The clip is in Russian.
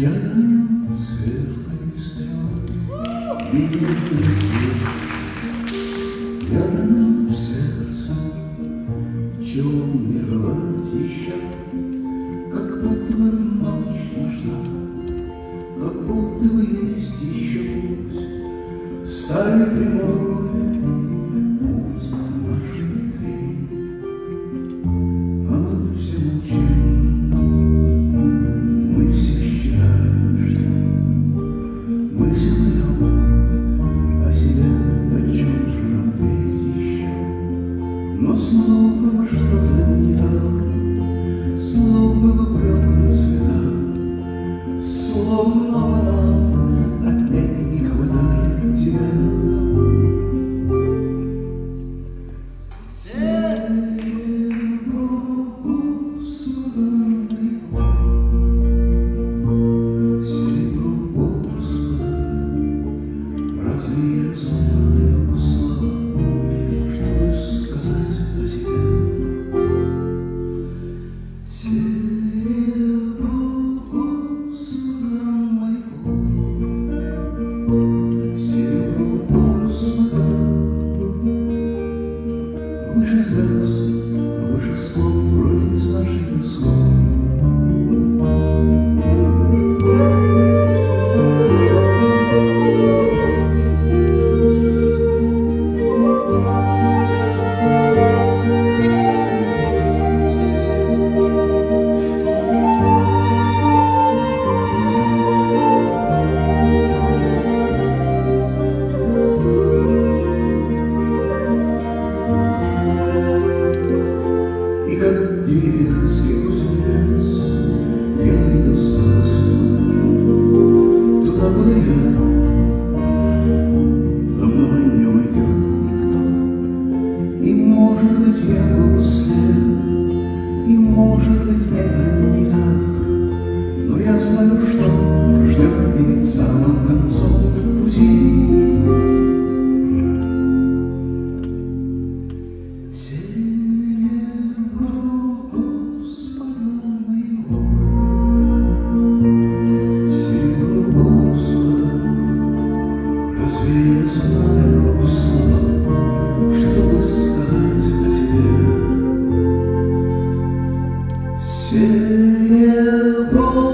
Я светлой стрелой видел свет. Я в сердце, чего мне желать еще, Как будто ночь нужна, Как будто бы есть еще путь, Старый прямой Но словно бы что-то не так, словно бы прямо цвета, словно бы нам знаю, что ждет перед самым концом пути. Серебро